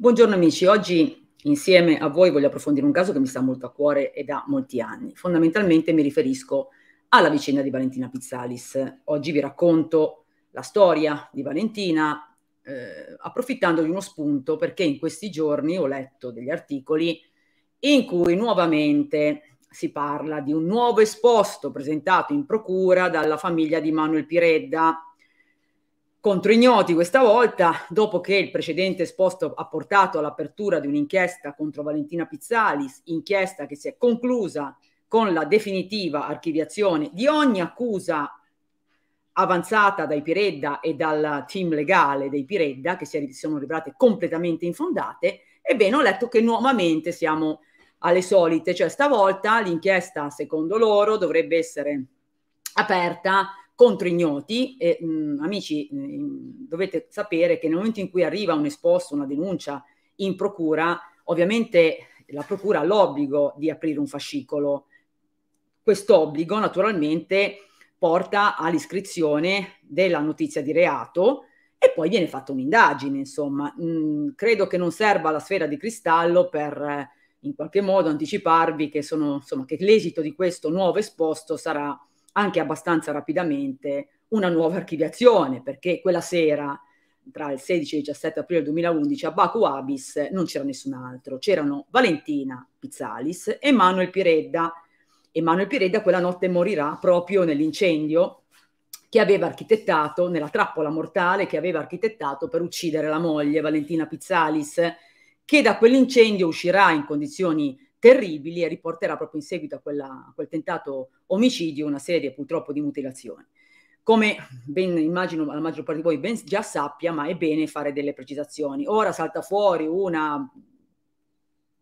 Buongiorno amici, oggi insieme a voi voglio approfondire un caso che mi sta molto a cuore e da molti anni. Fondamentalmente mi riferisco alla vicenda di Valentina Pizzalis. Oggi vi racconto la storia di Valentina eh, approfittando di uno spunto perché in questi giorni ho letto degli articoli in cui nuovamente si parla di un nuovo esposto presentato in procura dalla famiglia di Manuel Piredda, contro ignoti questa volta, dopo che il precedente esposto ha portato all'apertura di un'inchiesta contro Valentina Pizzalis, inchiesta che si è conclusa con la definitiva archiviazione di ogni accusa avanzata dai Piredda e dal team legale dei Piredda, che si sono rivelate completamente infondate, ebbene ho letto che nuovamente siamo alle solite, cioè stavolta l'inchiesta, secondo loro, dovrebbe essere aperta contro ignoti e mh, amici mh, dovete sapere che nel momento in cui arriva un esposto, una denuncia in procura, ovviamente la procura ha l'obbligo di aprire un fascicolo. Quest'obbligo naturalmente porta all'iscrizione della notizia di reato e poi viene fatta un'indagine, insomma. Mh, credo che non serva la sfera di cristallo per eh, in qualche modo anticiparvi che, sono, insomma, che l'esito di questo nuovo esposto sarà anche abbastanza rapidamente una nuova archiviazione, perché quella sera, tra il 16 e il 17 aprile 2011, a Baku Abis non c'era nessun altro, c'erano Valentina Pizzalis e Manuel Piredda. E Manuel Piredda quella notte morirà proprio nell'incendio che aveva architettato, nella trappola mortale che aveva architettato per uccidere la moglie Valentina Pizzalis, che da quell'incendio uscirà in condizioni terribili e riporterà proprio in seguito a, quella, a quel tentato omicidio una serie purtroppo di mutilazioni. Come ben immagino la maggior parte di voi ben già sappia, ma è bene fare delle precisazioni. Ora salta fuori una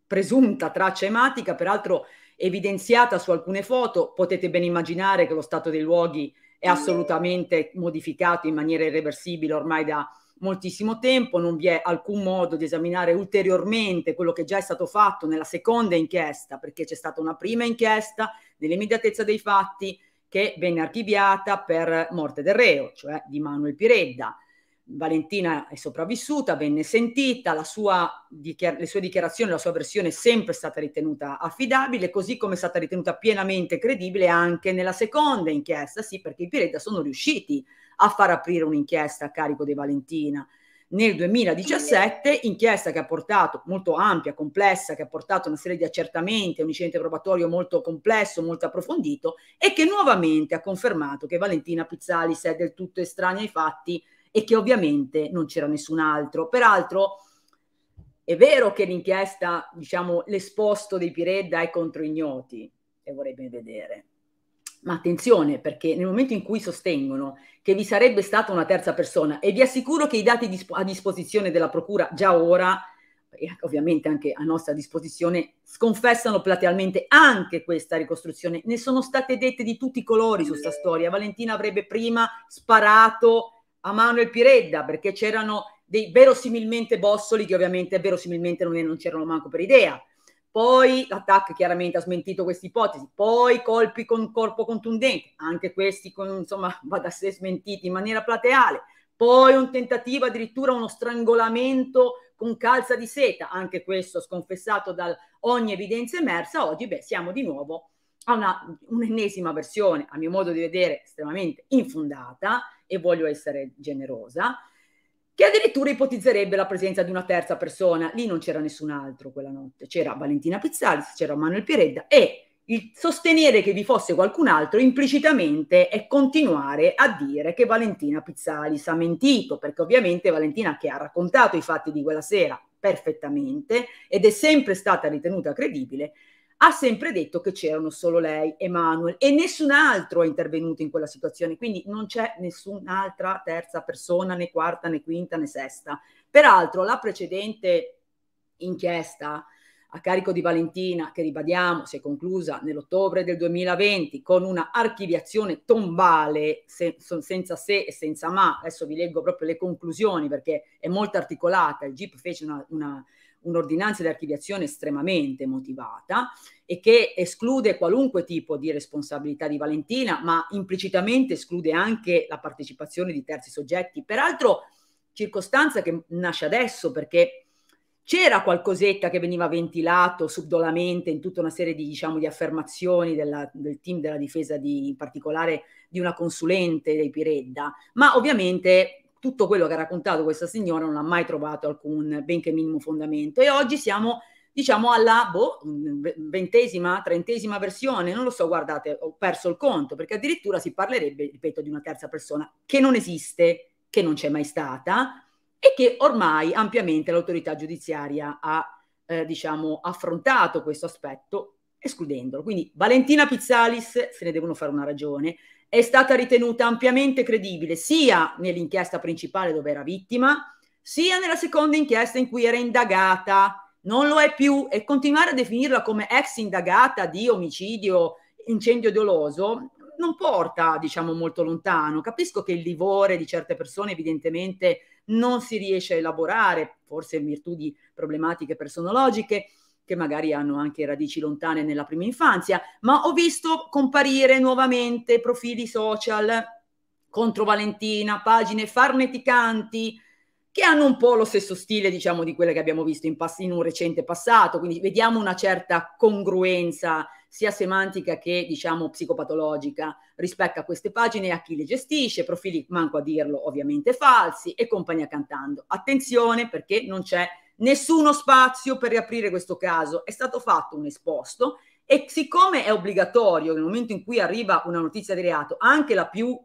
presunta traccia ematica, peraltro evidenziata su alcune foto, potete ben immaginare che lo stato dei luoghi è assolutamente modificato in maniera irreversibile ormai da moltissimo tempo, non vi è alcun modo di esaminare ulteriormente quello che già è stato fatto nella seconda inchiesta, perché c'è stata una prima inchiesta nell'immediatezza dei fatti che venne archiviata per morte del reo, cioè di Manuel Piredda. Valentina è sopravvissuta, venne sentita, dichiar- le sue dichiarazioni, la sua versione è sempre stata ritenuta affidabile, così come è stata ritenuta pienamente credibile anche nella seconda inchiesta, sì, perché i Piredda sono riusciti a far aprire un'inchiesta a carico di Valentina. Nel 2017, inchiesta che ha portato, molto ampia, complessa, che ha portato una serie di accertamenti, un incidente probatorio molto complesso, molto approfondito e che nuovamente ha confermato che Valentina Pizzalis è del tutto estranea ai fatti e che ovviamente non c'era nessun altro. Peraltro, è vero che l'inchiesta, diciamo, l'esposto dei Piredda è contro ignoti, e vorrei ben vedere, ma attenzione, perché nel momento in cui sostengono che vi sarebbe stata una terza persona, e vi assicuro che i dati a disposizione della Procura già ora, e ovviamente anche a nostra disposizione, sconfessano platealmente anche questa ricostruzione. Ne sono state dette di tutti i colori su questa storia. Valentina avrebbe prima sparato a Manuel Piredda perché c'erano dei verosimilmente bossoli che ovviamente verosimilmente non, non c'erano manco per idea. Poi l'attacco chiaramente ha smentito questa ipotesi, poi colpi con corpo contundente, anche questi con, insomma va da sé smentiti in maniera plateale, poi un tentativo addirittura uno strangolamento con calza di seta, anche questo sconfessato da ogni evidenza emersa, oggi beh, siamo di nuovo a una, un'ennesima versione, a mio modo di vedere, estremamente infondata e voglio essere generosa, che addirittura ipotizzerebbe la presenza di una terza persona. Lì non c'era nessun altro quella notte, c'era Valentina Pizzalis, c'era Manuel Piredda e il sostenere che vi fosse qualcun altro implicitamente è continuare a dire che Valentina Pizzalis ha mentito, perché ovviamente Valentina che ha raccontato i fatti di quella sera perfettamente ed è sempre stata ritenuta credibile, ha sempre detto che c'erano solo lei e Manuel e nessun altro è intervenuto in quella situazione, quindi non c'è nessun'altra terza persona, né quarta, né quinta, né sesta. Peraltro la precedente inchiesta a carico di Valentina, che ribadiamo si è conclusa nell'ottobre del 2020 con una archiviazione tombale se, senza se e senza ma, adesso vi leggo proprio le conclusioni perché è molto articolata, il GIP fece una, una un'ordinanza di archiviazione estremamente motivata e che esclude qualunque tipo di responsabilità di Valentina, ma implicitamente esclude anche la partecipazione di terzi soggetti. Peraltro, circostanza che nasce adesso perché c'era qualcosetta che veniva ventilato subdolamente in tutta una serie di, diciamo, di affermazioni della, del team della difesa, di, in particolare di una consulente dei Piredda, ma ovviamente tutto quello che ha raccontato questa signora non ha mai trovato alcun benché minimo fondamento. E oggi siamo diciamo alla boh, ventesima, trentesima versione, non lo so, guardate, ho perso il conto, perché addirittura si parlerebbe, ripeto, di una terza persona che non esiste, che non c'è mai stata, e che ormai ampiamente l'autorità giudiziaria ha eh, diciamo, affrontato questo aspetto escludendolo. Quindi Valentina Pizzalis, se ne devono fare una ragione, è stata ritenuta ampiamente credibile sia nell'inchiesta principale dove era vittima, sia nella seconda inchiesta in cui era indagata. Non lo è più e continuare a definirla come ex indagata di omicidio, incendio doloso, non porta, diciamo, molto lontano. Capisco che il livore di certe persone evidentemente non si riesce a elaborare, forse in virtù di problematiche personologiche che magari hanno anche radici lontane nella prima infanzia, ma ho visto comparire nuovamente profili social contro Valentina, pagine farneticanti che hanno un po' lo stesso stile, diciamo, di quelle che abbiamo visto in, pass- in un recente passato, quindi vediamo una certa congruenza sia semantica che diciamo psicopatologica rispetto a queste pagine e a chi le gestisce, profili, manco a dirlo, ovviamente falsi e compagnia cantando. Attenzione perché non c'è nessuno spazio per riaprire questo caso, è stato fatto un esposto e siccome è obbligatorio nel momento in cui arriva una notizia di reato, anche la più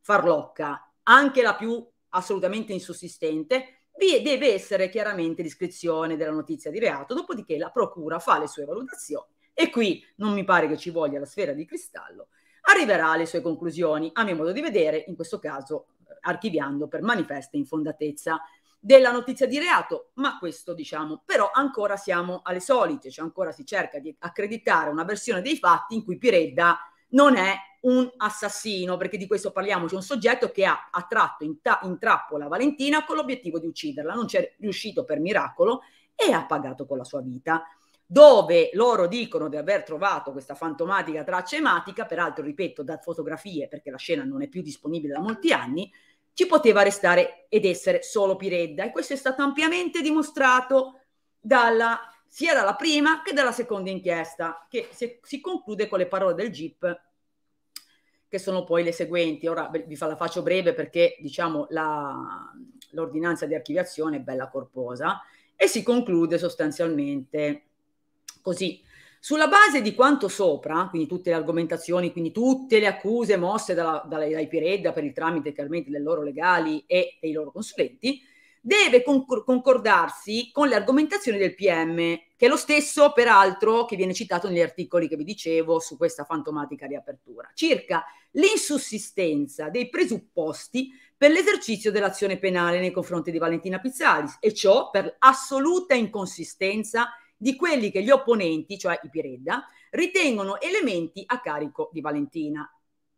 farlocca, anche la più assolutamente insussistente, deve essere chiaramente l'iscrizione della notizia di reato, dopodiché la procura fa le sue valutazioni e qui non mi pare che ci voglia la sfera di cristallo, arriverà alle sue conclusioni, a mio modo di vedere, in questo caso archiviando per manifesta infondatezza della notizia di reato, ma questo diciamo, però ancora siamo alle solite, cioè ancora si cerca di accreditare una versione dei fatti in cui Piredda non è un assassino, perché di questo parliamo, c'è un soggetto che ha attratto in, ta- in trappola Valentina con l'obiettivo di ucciderla, non c'è riuscito per miracolo e ha pagato con la sua vita dove loro dicono di aver trovato questa fantomatica traccia ematica, peraltro ripeto da fotografie perché la scena non è più disponibile da molti anni, ci poteva restare ed essere solo Piredda e questo è stato ampiamente dimostrato dalla, sia dalla prima che dalla seconda inchiesta che si, si conclude con le parole del GIP che sono poi le seguenti. Ora vi fa, la faccio breve perché diciamo la, l'ordinanza di archiviazione è bella corposa e si conclude sostanzialmente Così, sulla base di quanto sopra, quindi tutte le argomentazioni, quindi tutte le accuse mosse dalla, dalla, dai Piredda per il tramite chiaramente dei loro legali e dei loro consulenti, deve concordarsi con le argomentazioni del PM, che è lo stesso peraltro che viene citato negli articoli che vi dicevo su questa fantomatica riapertura, circa l'insussistenza dei presupposti per l'esercizio dell'azione penale nei confronti di Valentina Pizzalis e ciò per assoluta inconsistenza di quelli che gli opponenti, cioè i Piredda, ritengono elementi a carico di Valentina.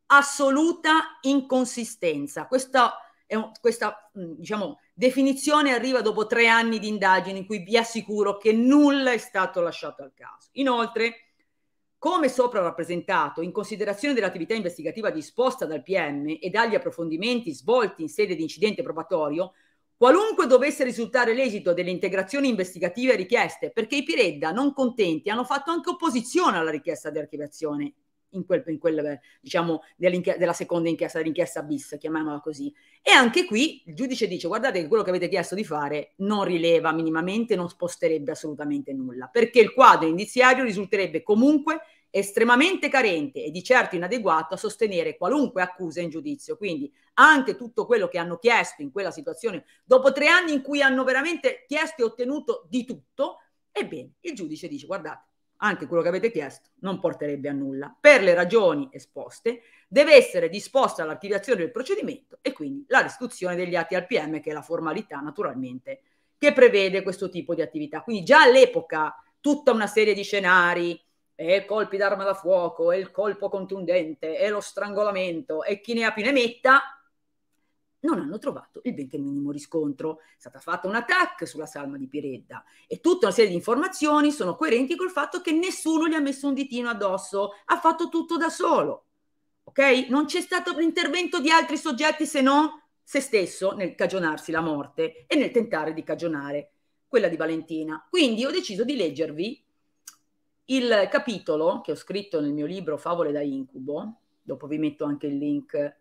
Assoluta inconsistenza. Questa, un, questa diciamo, definizione arriva dopo tre anni di indagini in cui vi assicuro che nulla è stato lasciato al caso. Inoltre, come sopra rappresentato, in considerazione dell'attività investigativa disposta dal PM e dagli approfondimenti svolti in sede di incidente probatorio, Qualunque dovesse risultare l'esito delle integrazioni investigative richieste, perché i Piredda, non contenti, hanno fatto anche opposizione alla richiesta di archiviazione in quel, in quel diciamo, della seconda inchiesta, dell'inchiesta bis, chiamiamola così. E anche qui il giudice dice, guardate che quello che avete chiesto di fare non rileva minimamente, non sposterebbe assolutamente nulla, perché il quadro indiziario risulterebbe comunque estremamente carente e di certo inadeguato a sostenere qualunque accusa in giudizio. Quindi anche tutto quello che hanno chiesto in quella situazione, dopo tre anni in cui hanno veramente chiesto e ottenuto di tutto, ebbene, il giudice dice, guardate, anche quello che avete chiesto non porterebbe a nulla. Per le ragioni esposte deve essere disposta l'archiviazione del procedimento e quindi la restituzione degli atti al PM, che è la formalità naturalmente che prevede questo tipo di attività. Quindi già all'epoca tutta una serie di scenari, e colpi d'arma da fuoco, e il colpo contundente, e lo strangolamento, e chi ne ha più ne metta, non hanno trovato il benché minimo riscontro. È stata fatta un attack sulla salma di Piredda e tutta una serie di informazioni sono coerenti col fatto che nessuno gli ha messo un ditino addosso, ha fatto tutto da solo. Ok? Non c'è stato l'intervento di altri soggetti se non se stesso nel cagionarsi la morte e nel tentare di cagionare quella di Valentina. Quindi ho deciso di leggervi il capitolo che ho scritto nel mio libro Favole da incubo, dopo vi metto anche il link eh,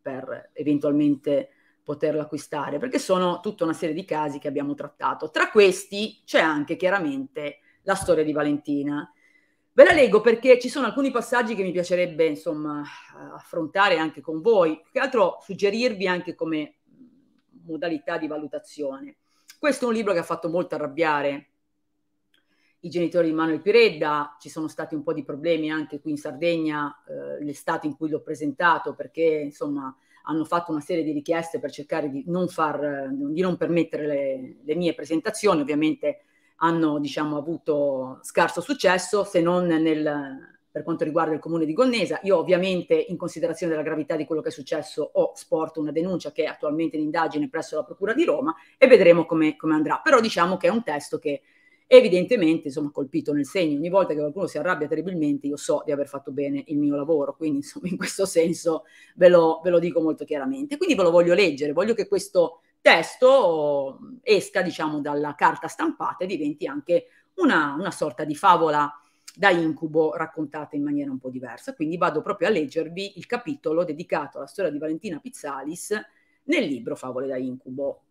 per eventualmente poterlo acquistare, perché sono tutta una serie di casi che abbiamo trattato. Tra questi c'è anche chiaramente la storia di Valentina. Ve la leggo perché ci sono alcuni passaggi che mi piacerebbe insomma affrontare anche con voi, più che altro suggerirvi anche come modalità di valutazione. Questo è un libro che ha fatto molto arrabbiare i genitori di Manuel Piredda, ci sono stati un po' di problemi anche qui in Sardegna, eh, l'estate in cui l'ho presentato, perché insomma hanno fatto una serie di richieste per cercare di non, far, di non permettere le, le mie presentazioni, ovviamente hanno diciamo, avuto scarso successo, se non nel, per quanto riguarda il comune di Gonnesa. Io ovviamente in considerazione della gravità di quello che è successo ho sporto una denuncia che è attualmente in indagine presso la Procura di Roma e vedremo come, come andrà. Però diciamo che è un testo che evidentemente insomma colpito nel segno. Ogni volta che qualcuno si arrabbia terribilmente io so di aver fatto bene il mio lavoro, quindi insomma in questo senso ve lo, ve lo dico molto chiaramente. Quindi ve lo voglio leggere, voglio che questo testo esca diciamo dalla carta stampata e diventi anche una, una sorta di favola da incubo raccontata in maniera un po' diversa. Quindi vado proprio a leggervi il capitolo dedicato alla storia di Valentina Pizzalis nel libro Favole da incubo.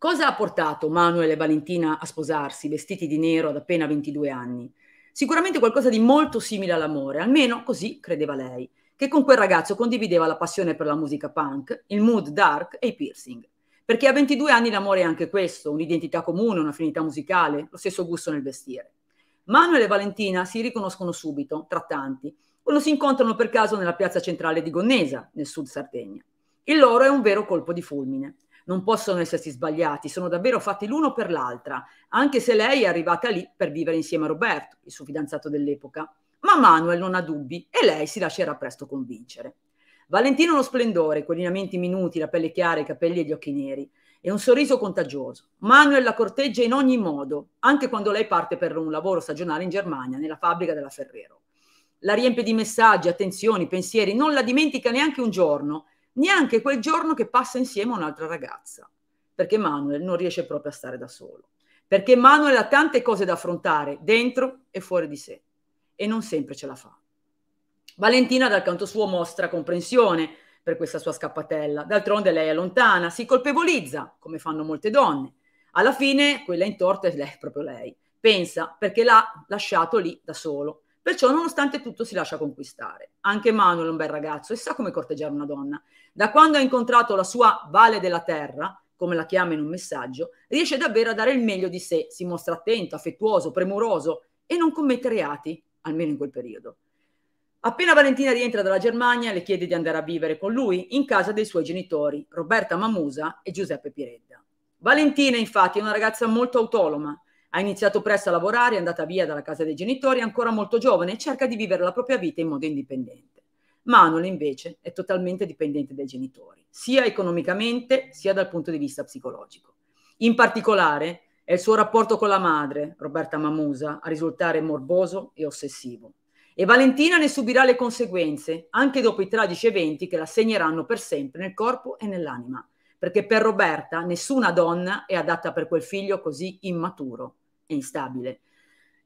Cosa ha portato Manuel e Valentina a sposarsi vestiti di nero ad appena 22 anni? Sicuramente qualcosa di molto simile all'amore, almeno così credeva lei, che con quel ragazzo condivideva la passione per la musica punk, il mood dark e i piercing. Perché a 22 anni l'amore è anche questo, un'identità comune, un'affinità musicale, lo stesso gusto nel vestire. Manuel e Valentina si riconoscono subito, tra tanti, quando si incontrano per caso nella piazza centrale di Gonnesa, nel sud Sardegna. Il loro è un vero colpo di fulmine non possono essersi sbagliati, sono davvero fatti l'uno per l'altra, anche se lei è arrivata lì per vivere insieme a Roberto, il suo fidanzato dell'epoca. Ma Manuel non ha dubbi e lei si lascerà presto convincere. Valentino uno splendore, con lineamenti minuti, la pelle chiara, i capelli e gli occhi neri, e un sorriso contagioso. Manuel la corteggia in ogni modo, anche quando lei parte per un lavoro stagionale in Germania, nella fabbrica della Ferrero. La riempie di messaggi, attenzioni, pensieri, non la dimentica neanche un giorno neanche quel giorno che passa insieme a un'altra ragazza, perché Manuel non riesce proprio a stare da solo, perché Manuel ha tante cose da affrontare dentro e fuori di sé e non sempre ce la fa. Valentina dal canto suo mostra comprensione per questa sua scappatella, d'altronde lei è lontana, si colpevolizza, come fanno molte donne. Alla fine quella in torto è lei, proprio lei. Pensa perché l'ha lasciato lì da solo Perciò, nonostante tutto, si lascia conquistare. Anche Manuel è un bel ragazzo e sa come corteggiare una donna. Da quando ha incontrato la sua Vale della Terra, come la chiama in un messaggio, riesce davvero a dare il meglio di sé, si mostra attento, affettuoso, premuroso e non commette reati, almeno in quel periodo. Appena Valentina rientra dalla Germania, le chiede di andare a vivere con lui in casa dei suoi genitori, Roberta Mamusa e Giuseppe Piredda. Valentina, infatti, è una ragazza molto autonoma, ha iniziato presto a lavorare, è andata via dalla casa dei genitori, ancora molto giovane e cerca di vivere la propria vita in modo indipendente. Manuel invece è totalmente dipendente dai genitori, sia economicamente sia dal punto di vista psicologico. In particolare è il suo rapporto con la madre, Roberta Mamusa, a risultare morboso e ossessivo. E Valentina ne subirà le conseguenze, anche dopo i tragici eventi che la segneranno per sempre nel corpo e nell'anima, perché per Roberta nessuna donna è adatta per quel figlio così immaturo e instabile.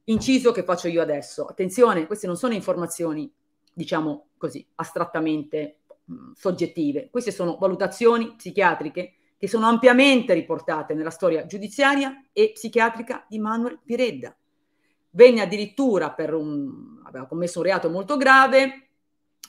Inciso che faccio io adesso. Attenzione, queste non sono informazioni, diciamo così, astrattamente mh, soggettive. Queste sono valutazioni psichiatriche che sono ampiamente riportate nella storia giudiziaria e psichiatrica di Manuel Piredda. Venne addirittura per un... aveva commesso un reato molto grave,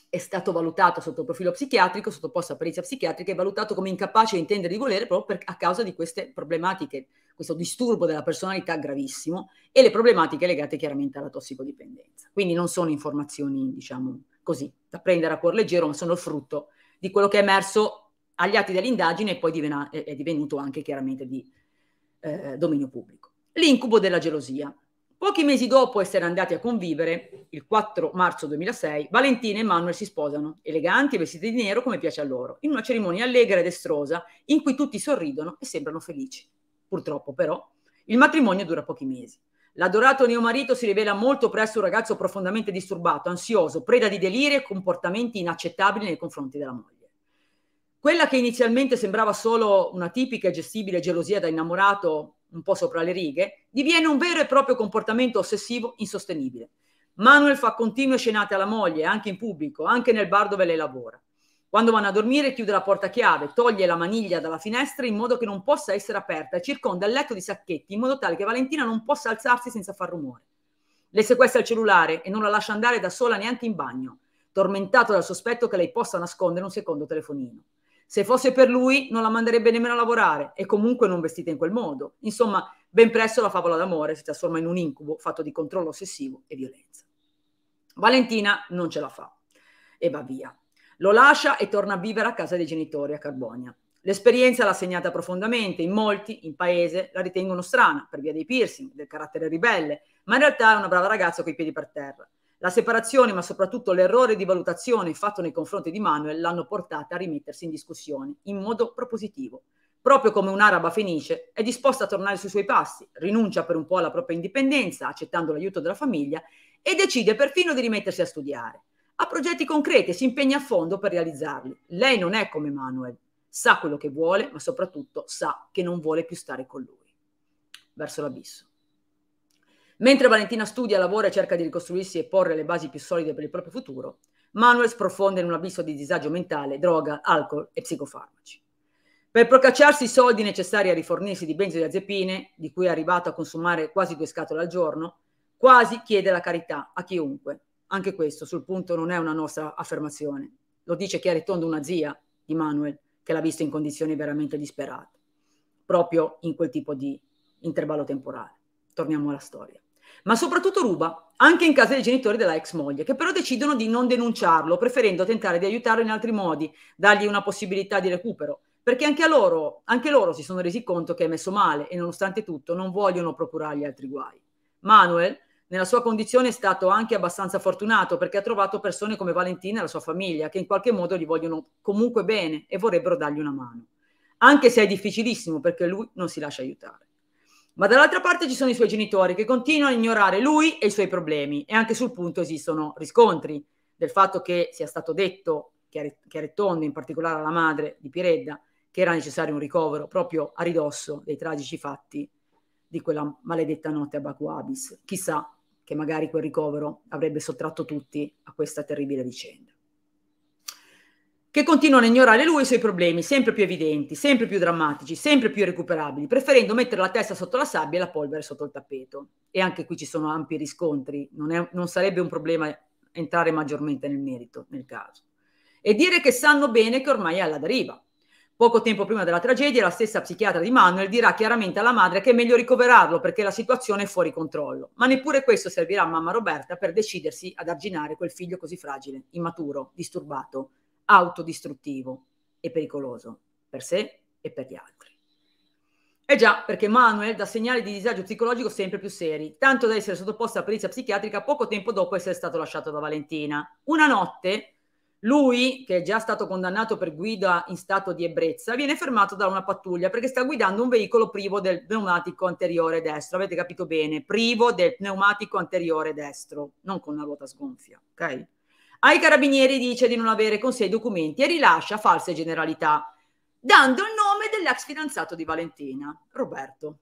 è stato valutato sotto il profilo psichiatrico, sottoposto a perizia psichiatrica, e valutato come incapace di intendere di volere proprio per, a causa di queste problematiche, questo disturbo della personalità gravissimo e le problematiche legate chiaramente alla tossicodipendenza. Quindi non sono informazioni, diciamo così, da prendere a cuor leggero, ma sono il frutto di quello che è emerso agli atti dell'indagine e poi divena, è, divenuto anche chiaramente di eh, dominio pubblico. L'incubo della gelosia. Pochi mesi dopo essere andati a convivere, il 4 marzo 2006, Valentina e Manuel si sposano, eleganti e vestiti di nero come piace a loro, in una cerimonia allegra ed estrosa in cui tutti sorridono e sembrano felici. Purtroppo però il matrimonio dura pochi mesi. L'adorato neomarito si rivela molto presto un ragazzo profondamente disturbato, ansioso, preda di deliri e comportamenti inaccettabili nei confronti della moglie. Quella che inizialmente sembrava solo una tipica e gestibile gelosia da innamorato un po' sopra le righe, diviene un vero e proprio comportamento ossessivo insostenibile. Manuel fa continue scenate alla moglie, anche in pubblico, anche nel bar dove lei lavora. Quando vanno a dormire chiude la porta chiave, toglie la maniglia dalla finestra in modo che non possa essere aperta e circonda il letto di sacchetti in modo tale che Valentina non possa alzarsi senza far rumore. Le sequestra il cellulare e non la lascia andare da sola neanche in bagno, tormentato dal sospetto che lei possa nascondere un secondo telefonino. Se fosse per lui non la manderebbe nemmeno a lavorare e comunque non vestita in quel modo. Insomma, ben presto la favola d'amore si trasforma in un incubo fatto di controllo ossessivo e violenza. Valentina non ce la fa e va via. Lo lascia e torna a vivere a casa dei genitori a Carbonia. L'esperienza l'ha segnata profondamente, in molti, in paese, la ritengono strana per via dei piercing, del carattere ribelle, ma in realtà è una brava ragazza coi piedi per terra. La separazione, ma soprattutto l'errore di valutazione fatto nei confronti di Manuel, l'hanno portata a rimettersi in discussione in modo propositivo. Proprio come un'araba fenice, è disposta a tornare sui suoi passi, rinuncia per un po' alla propria indipendenza, accettando l'aiuto della famiglia, e decide perfino di rimettersi a studiare. Ha progetti concreti e si impegna a fondo per realizzarli. Lei non è come Manuel, sa quello che vuole, ma soprattutto sa che non vuole più stare con lui. Verso l'abisso. Mentre Valentina studia, lavora e cerca di ricostruirsi e porre le basi più solide per il proprio futuro, Manuel sprofonda in un abisso di disagio mentale, droga, alcol e psicofarmaci. Per procacciarsi i soldi necessari a rifornirsi di benzodiazepine, di cui è arrivato a consumare quasi due scatole al giorno, quasi chiede la carità a chiunque. Anche questo sul punto non è una nostra affermazione. Lo dice chiaro e tondo una zia di Manuel che l'ha visto in condizioni veramente disperate, proprio in quel tipo di intervallo temporale. Torniamo alla storia ma soprattutto ruba, anche in casa dei genitori della ex moglie, che però decidono di non denunciarlo, preferendo tentare di aiutarlo in altri modi, dargli una possibilità di recupero, perché anche, loro, anche loro si sono resi conto che è messo male e nonostante tutto non vogliono procurargli altri guai. Manuel, nella sua condizione, è stato anche abbastanza fortunato perché ha trovato persone come Valentina e la sua famiglia che in qualche modo gli vogliono comunque bene e vorrebbero dargli una mano, anche se è difficilissimo perché lui non si lascia aiutare. Ma dall'altra parte ci sono i suoi genitori che continuano a ignorare lui e i suoi problemi e anche sul punto esistono riscontri del fatto che sia stato detto, chiaro in particolare alla madre di Piredda, che era necessario un ricovero proprio a ridosso dei tragici fatti di quella maledetta notte a Baku Abis. Chissà che magari quel ricovero avrebbe sottratto tutti a questa terribile vicenda che continuano a ignorare lui e i suoi problemi, sempre più evidenti, sempre più drammatici, sempre più irrecuperabili, preferendo mettere la testa sotto la sabbia e la polvere sotto il tappeto. E anche qui ci sono ampi riscontri, non, è, non sarebbe un problema entrare maggiormente nel merito, nel caso. E dire che sanno bene che ormai è alla deriva. Poco tempo prima della tragedia, la stessa psichiatra di Manuel dirà chiaramente alla madre che è meglio ricoverarlo perché la situazione è fuori controllo. Ma neppure questo servirà a mamma Roberta per decidersi ad arginare quel figlio così fragile, immaturo, disturbato, autodistruttivo e pericoloso per sé e per gli altri. Eh già, perché Manuel dà segnali di disagio psicologico sempre più seri, tanto da essere sottoposto a perizia psichiatrica poco tempo dopo essere stato lasciato da Valentina. Una notte, lui, che è già stato condannato per guida in stato di ebbrezza, viene fermato da una pattuglia perché sta guidando un veicolo privo del pneumatico anteriore destro. Avete capito bene? Privo del pneumatico anteriore destro, non con una ruota sgonfia, ok? Ai carabinieri dice di non avere con sé i documenti e rilascia false generalità, dando il nome dell'ex fidanzato di Valentina, Roberto.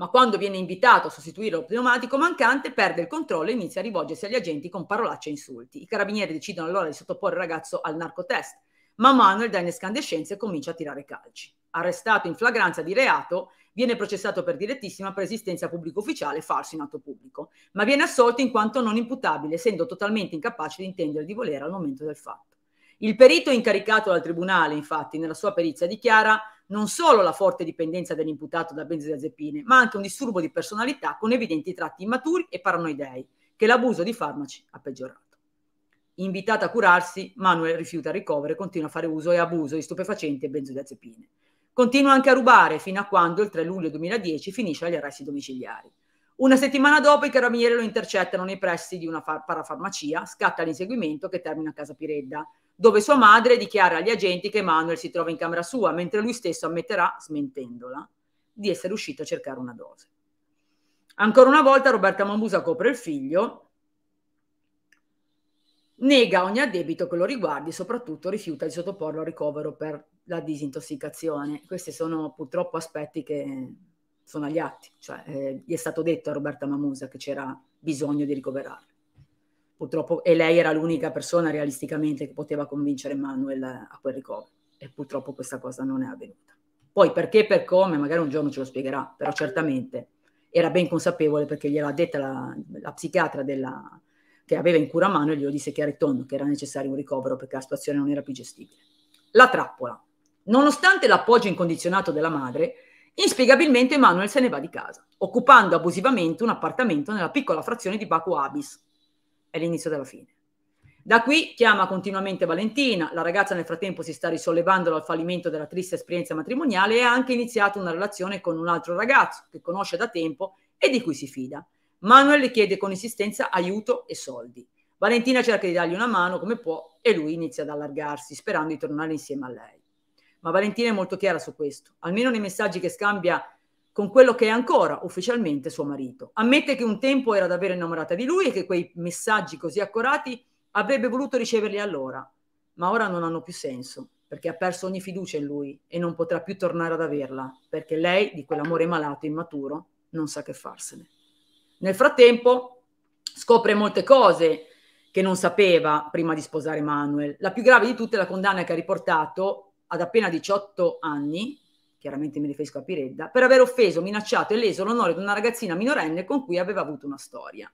Ma quando viene invitato a sostituire lo pneumatico mancante, perde il controllo e inizia a rivolgersi agli agenti con parolacce e insulti. I carabinieri decidono allora di sottoporre il ragazzo al narcotest, ma Manuel dà in escandescenza e comincia a tirare calci. Arrestato in flagranza di reato, viene processato per direttissima per esistenza pubblico ufficiale falso in atto pubblico, ma viene assolto in quanto non imputabile, essendo totalmente incapace di intendere di volere al momento del fatto. Il perito incaricato dal tribunale, infatti, nella sua perizia dichiara non solo la forte dipendenza dell'imputato da benzodiazepine, ma anche un disturbo di personalità con evidenti tratti immaturi e paranoidei, che l'abuso di farmaci ha peggiorato. Invitata a curarsi, Manuel rifiuta il ricovero e continua a fare uso e abuso di stupefacenti e benzodiazepine. Continua anche a rubare fino a quando il 3 luglio 2010 finisce agli arresti domiciliari. Una settimana dopo i carabinieri lo intercettano nei pressi di una far- parafarmacia, scatta l'inseguimento che termina a casa Piredda, dove sua madre dichiara agli agenti che Manuel si trova in camera sua, mentre lui stesso ammetterà, smentendola, di essere uscito a cercare una dose. Ancora una volta Roberta Mambusa copre il figlio, nega ogni addebito che lo riguardi e soprattutto rifiuta di sottoporlo al ricovero per la disintossicazione. Questi sono purtroppo aspetti che sono agli atti, cioè eh, gli è stato detto a Roberta Mamusa che c'era bisogno di ricoverarlo. Purtroppo, e lei era l'unica persona realisticamente che poteva convincere Manuel a quel ricovero e purtroppo questa cosa non è avvenuta. Poi perché per come, magari un giorno ce lo spiegherà, però certamente era ben consapevole perché gliel'ha detta la, la psichiatra della, che aveva in cura Manuel, glielo disse chiaro e tondo che era necessario un ricovero perché la situazione non era più gestibile. La trappola. Nonostante l'appoggio incondizionato della madre, inspiegabilmente Manuel se ne va di casa, occupando abusivamente un appartamento nella piccola frazione di Baku Abis. È l'inizio della fine. Da qui chiama continuamente Valentina, la ragazza nel frattempo si sta risollevando dal fallimento della triste esperienza matrimoniale e ha anche iniziato una relazione con un altro ragazzo che conosce da tempo e di cui si fida. Manuel le chiede con insistenza aiuto e soldi. Valentina cerca di dargli una mano come può e lui inizia ad allargarsi, sperando di tornare insieme a lei. Ma Valentina è molto chiara su questo, almeno nei messaggi che scambia con quello che è ancora ufficialmente suo marito. Ammette che un tempo era davvero innamorata di lui e che quei messaggi così accorati avrebbe voluto riceverli allora, ma ora non hanno più senso, perché ha perso ogni fiducia in lui e non potrà più tornare ad averla, perché lei, di quell'amore malato e immaturo, non sa che farsene. Nel frattempo scopre molte cose che non sapeva prima di sposare Manuel. La più grave di tutte è la condanna che ha riportato ad appena 18 anni, chiaramente mi riferisco a Piredda, per aver offeso, minacciato e leso l'onore di una ragazzina minorenne con cui aveva avuto una storia.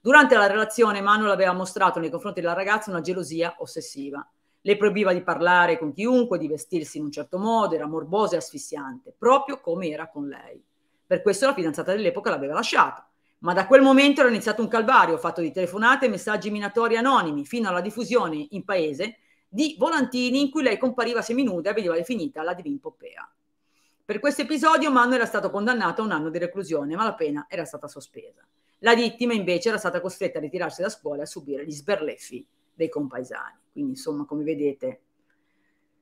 Durante la relazione Manuel aveva mostrato nei confronti della ragazza una gelosia ossessiva. Le proibiva di parlare con chiunque, di vestirsi in un certo modo, era morbosa e asfissiante, proprio come era con lei. Per questo la fidanzata dell'epoca l'aveva lasciata ma da quel momento era iniziato un calvario fatto di telefonate e messaggi minatori anonimi fino alla diffusione in paese di volantini in cui lei compariva seminuda e veniva definita la Divin Poppea. Per questo episodio Manu era stato condannato a un anno di reclusione, ma la pena era stata sospesa. La vittima invece era stata costretta a ritirarsi da scuola e a subire gli sberleffi dei compaesani. Quindi, insomma, come vedete,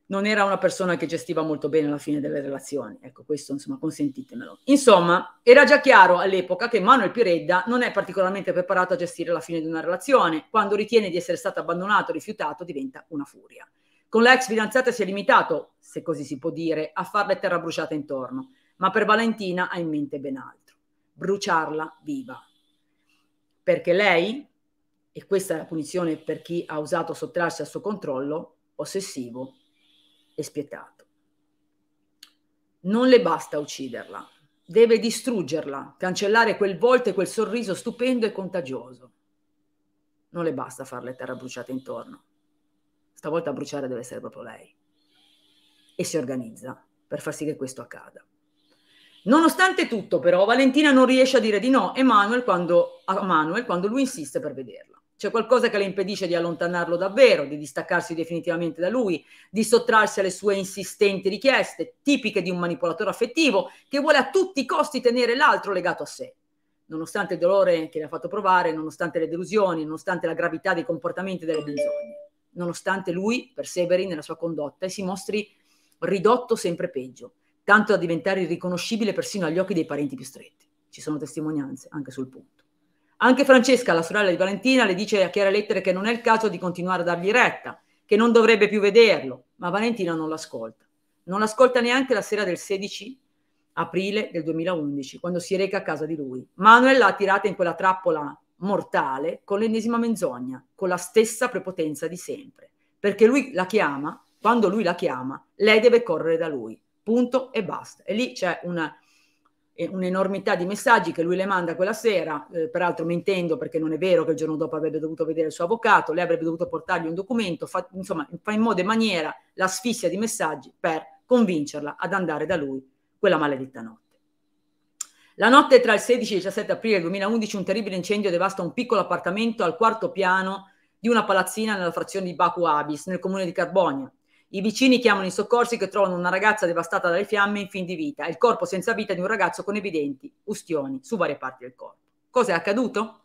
non era una persona che gestiva molto bene la fine delle relazioni. Ecco, questo insomma, consentitemelo. Insomma, era già chiaro all'epoca che Manuel Piredda non è particolarmente preparato a gestire la fine di una relazione. Quando ritiene di essere stato abbandonato, rifiutato, diventa una furia. Con l'ex fidanzata si è limitato, se così si può dire, a farle terra bruciata intorno, ma per Valentina ha in mente ben altro. Bruciarla viva. Perché lei, e questa è la punizione per chi ha usato sottrarsi al suo controllo, ossessivo, e spietato. Non le basta ucciderla, deve distruggerla, cancellare quel volto e quel sorriso stupendo e contagioso. Non le basta farle terra bruciata intorno. Stavolta a bruciare deve essere proprio lei. E si organizza per far sì che questo accada. Nonostante tutto, però, Valentina non riesce a dire di no a Manuel quando, a Manuel quando lui insiste per vederla. C'è qualcosa che le impedisce di allontanarlo davvero, di distaccarsi definitivamente da lui, di sottrarsi alle sue insistenti richieste, tipiche di un manipolatore affettivo che vuole a tutti i costi tenere l'altro legato a sé. Nonostante il dolore che le ha fatto provare, nonostante le delusioni, nonostante la gravità dei comportamenti delle menzogne, nonostante lui perseveri nella sua condotta e si mostri ridotto sempre peggio, tanto da diventare irriconoscibile persino agli occhi dei parenti più stretti. Ci sono testimonianze anche sul punto. Anche Francesca, la sorella di Valentina, le dice a chiare lettere che non è il caso di continuare a dargli retta, che non dovrebbe più vederlo, ma Valentina non l'ascolta. Non l'ascolta neanche la sera del 16 aprile del 2011, quando si reca a casa di lui. Manuel l'ha tirata in quella trappola mortale con l'ennesima menzogna, con la stessa prepotenza di sempre. Perché lui la chiama, quando lui la chiama, lei deve correre da lui. Punto e basta. E lì c'è una un'enormità di messaggi che lui le manda quella sera, eh, peraltro mentendo perché non è vero che il giorno dopo avrebbe dovuto vedere il suo avvocato, lei avrebbe dovuto portargli un documento, fa, insomma fa in modo e maniera l'asfissia di messaggi per convincerla ad andare da lui quella maledetta notte. La notte tra il 16 e il 17 aprile 2011 un terribile incendio devasta un piccolo appartamento al quarto piano di una palazzina nella frazione di Baku Abis, nel comune di Carbonia. I vicini chiamano i soccorsi che trovano una ragazza devastata dalle fiamme in fin di vita e il corpo senza vita di un ragazzo con evidenti ustioni su varie parti del corpo. Cosa è accaduto?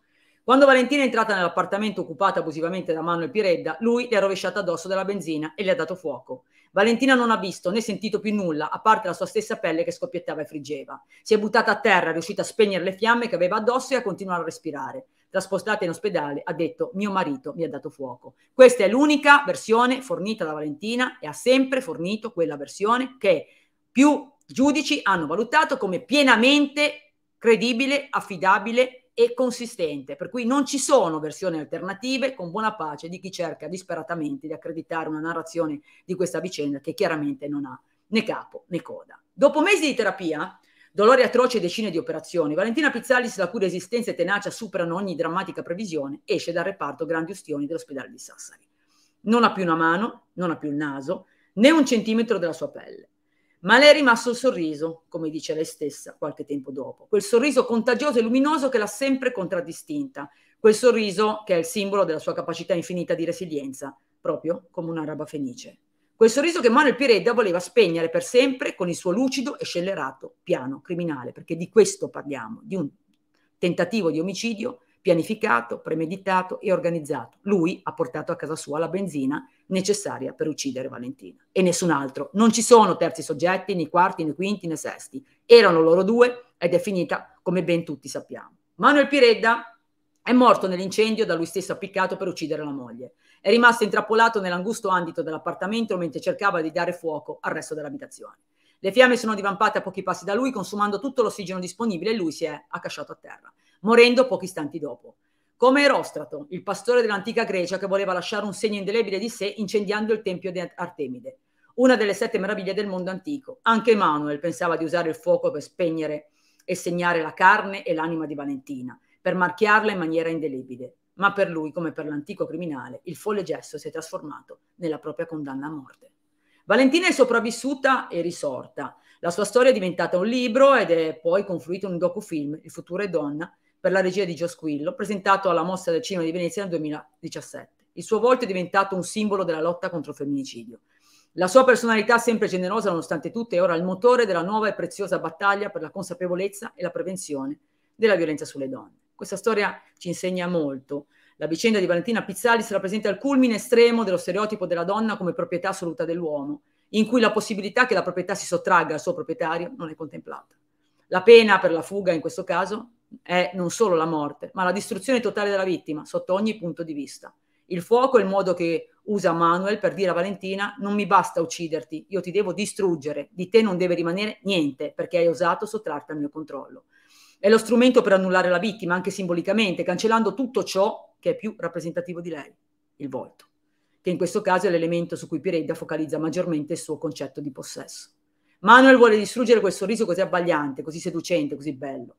Quando Valentina è entrata nell'appartamento occupato abusivamente da Manuel Piredda, lui le ha rovesciato addosso della benzina e le ha dato fuoco. Valentina non ha visto né sentito più nulla, a parte la sua stessa pelle che scoppiettava e friggeva. Si è buttata a terra, riuscita a spegnere le fiamme che aveva addosso e a continuare a respirare. trasportata in ospedale, ha detto mio marito mi ha dato fuoco. Questa è l'unica versione fornita da Valentina e ha sempre fornito quella versione che più giudici hanno valutato come pienamente credibile, affidabile e consistente, per cui non ci sono versioni alternative con buona pace di chi cerca disperatamente di accreditare una narrazione di questa vicenda che chiaramente non ha né capo né coda. Dopo mesi di terapia, dolori atroci e decine di operazioni, Valentina Pizzalis, la cui resistenza e tenacia superano ogni drammatica previsione, esce dal reparto grandi ustioni dell'ospedale di Sassari. Non ha più una mano, non ha più il naso, né un centimetro della sua pelle. Ma le è rimasto il sorriso, come dice lei stessa qualche tempo dopo, quel sorriso contagioso e luminoso che l'ha sempre contraddistinta, quel sorriso che è il simbolo della sua capacità infinita di resilienza, proprio come un'araba fenice. Quel sorriso che Manuel Piredda voleva spegnere per sempre con il suo lucido e scellerato piano criminale, perché di questo parliamo, di un tentativo di omicidio pianificato, premeditato e organizzato. Lui ha portato a casa sua la benzina necessaria per uccidere Valentina e nessun altro. Non ci sono terzi soggetti, né quarti, né quinti, né sesti. Erano loro due ed è finita come ben tutti sappiamo. Manuel Piredda è morto nell'incendio da lui stesso appiccato per uccidere la moglie. È rimasto intrappolato nell'angusto ambito dell'appartamento mentre cercava di dare fuoco al resto dell'abitazione. Le fiamme sono divampate a pochi passi da lui, consumando tutto l'ossigeno disponibile e lui si è accasciato a terra morendo pochi istanti dopo. Come Erostrato, il pastore dell'antica Grecia che voleva lasciare un segno indelebile di sé incendiando il tempio di Artemide, una delle sette meraviglie del mondo antico. Anche Emanuel pensava di usare il fuoco per spegnere e segnare la carne e l'anima di Valentina, per marchiarla in maniera indelebile. Ma per lui, come per l'antico criminale, il folle gesto si è trasformato nella propria condanna a morte. Valentina è sopravvissuta e risorta. La sua storia è diventata un libro ed è poi confluito in un docufilm, Il futuro è donna, per la regia di Gio Squillo, presentato alla Mostra del Cinema di Venezia nel 2017. Il suo volto è diventato un simbolo della lotta contro il femminicidio. La sua personalità sempre generosa nonostante tutto è ora il motore della nuova e preziosa battaglia per la consapevolezza e la prevenzione della violenza sulle donne. Questa storia ci insegna molto. La vicenda di Valentina Pizzalis rappresenta il culmine estremo dello stereotipo della donna come proprietà assoluta dell'uomo, in cui la possibilità che la proprietà si sottragga al suo proprietario non è contemplata. La pena per la fuga in questo caso è non solo la morte, ma la distruzione totale della vittima sotto ogni punto di vista. Il fuoco è il modo che usa Manuel per dire a Valentina non mi basta ucciderti, io ti devo distruggere, di te non deve rimanere niente perché hai osato sottrarti al mio controllo. È lo strumento per annullare la vittima, anche simbolicamente, cancellando tutto ciò che è più rappresentativo di lei, il volto, che in questo caso è l'elemento su cui Piredda focalizza maggiormente il suo concetto di possesso. Manuel vuole distruggere quel sorriso così abbagliante, così seducente, così bello.